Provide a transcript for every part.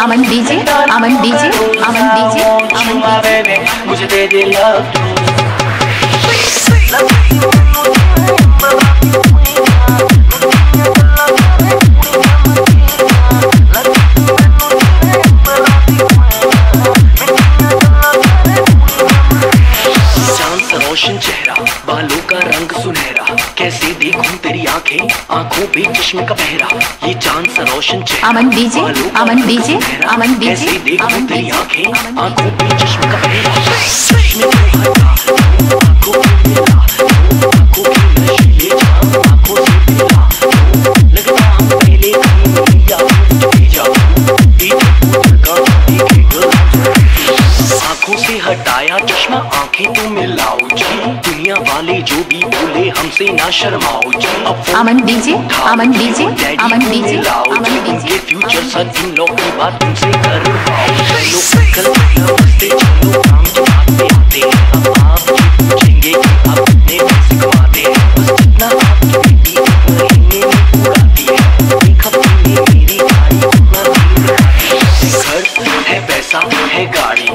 Aman DJ, Aman DJ, Aman DJ, Aman DJ. मुझे दे दे love बालों का रंग सुनहरा कैसे देखूँ तेरी आँखें आँखों पे चश्म का पहरा ये चाँद सा रोशन अमन बीजे अमन बीजे डीजे, अमन डीजे, कैसे देखूँ घूम तेरी आँखें आँखों पे चश्म का पहरा चश्मा आँखें तो मिलाओ जी। दुनिया वाले जो भी बोले हमसे ना शर्माओ जी। Aman DJ, Aman DJ, Aman DJ, Aman DJ. Future sir in law की बात तुमसे कर पाओ चलो कल नमस्ते चलो काम जमाते आते हैं। अब आप पूछेंगे आप कितने पैसे कमाते हैं। बस जितना आपकी बेटी महीने में उड़ाती है। एक हफ़्ते में मेरी गाड़ी उतना नहीं घर है पैसा है गाड़ी।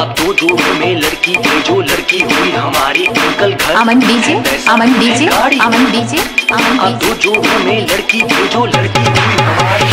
अब दो जोड़ों में लड़की भेजो लड़की हुई हमारी अंकल घर अमन डीजे है अमन है डीजे अमन डीजे अमन अब दो जोड़ों में लड़की भेजो लड़की हुई हमारी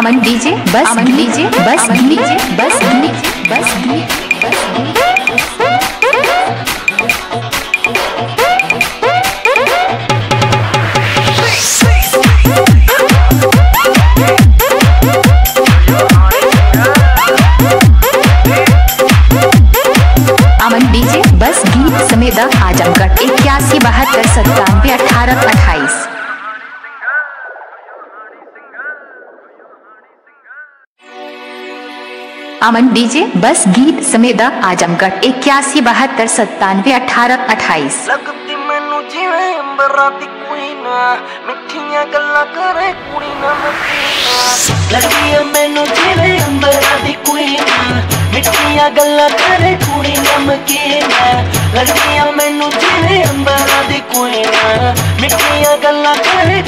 अमन डीजे बस अमन डीजे बस डीजे बस डीजे बस अमन डीजे बस गीत समेदा आजमगढ़ इक्यासी बहत्तर सत्तानवे अठारह अट्ठाईस। अमन डीजे बस गीत समेदा आजमगढ़ इक्यासी बहत्तर सत्तानवे अठारह अट्ठाईस ਲੱਗਦੀ ਮੈਨੂੰ ਜਿਵੇਂ ਅੰਬਰਾਂ ਦੀ ਕੁੜੀ ਨਾ ਮਿੱਠੀਆਂ ਗੱਲਾਂ ਕਰੇ ਕੁੜੀ ਨਮਕੀਨਾ ਲੱਗਦੀ ਆ ਮੈਨੂੰ ਜਿਵੇਂ ਅੰਬਰਾਂ ਦੀ ਕੁੜੀ ਨਾ ਮਿੱਠੀਆਂ ਗੱਲਾਂ ਕਰੇ ਕੁੜੀ ਨਮਕੀਨਾ ਲੱਗਦੀ ਆ ਮੈਨੂੰ ਜਿਵੇਂ ਅੰਬਰਾਂ ਦੀ ਕੁੜੀ ਨਾ ਮਿੱਠੀਆਂ ਗੱਲਾਂ ਕਰੇ